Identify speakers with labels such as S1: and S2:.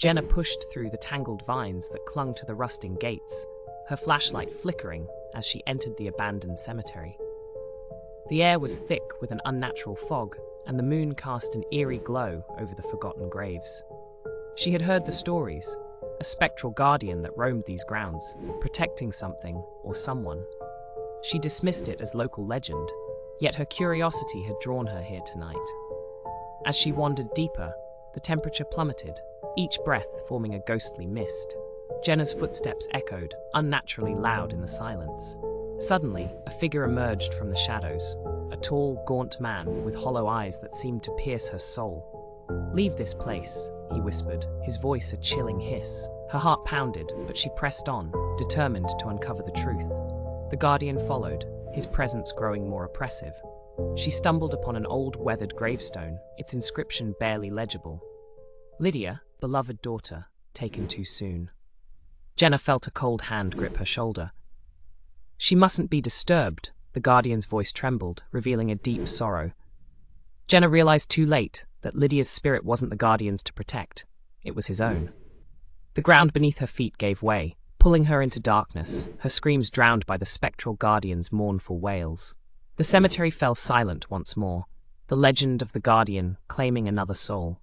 S1: Jenna pushed through the tangled vines that clung to the rusting gates, her flashlight flickering as she entered the abandoned cemetery. The air was thick with an unnatural fog, and the moon cast an eerie glow over the forgotten graves. She had heard the stories, a spectral guardian that roamed these grounds, protecting something or someone. She dismissed it as local legend, yet her curiosity had drawn her here tonight. As she wandered deeper, the temperature plummeted, each breath forming a ghostly mist. Jenna's footsteps echoed, unnaturally loud in the silence. Suddenly, a figure emerged from the shadows, a tall, gaunt man with hollow eyes that seemed to pierce her soul. Leave this place, he whispered, his voice a chilling hiss. Her heart pounded, but she pressed on, determined to uncover the truth. The Guardian followed, his presence growing more oppressive. She stumbled upon an old, weathered gravestone, its inscription barely legible. Lydia, beloved daughter, taken too soon. Jenna felt a cold hand grip her shoulder. She mustn't be disturbed, the Guardian's voice trembled, revealing a deep sorrow. Jenna realized too late that Lydia's spirit wasn't the Guardian's to protect, it was his own. The ground beneath her feet gave way, pulling her into darkness, her screams drowned by the spectral Guardian's mournful wails. The cemetery fell silent once more, the legend of the Guardian claiming another soul.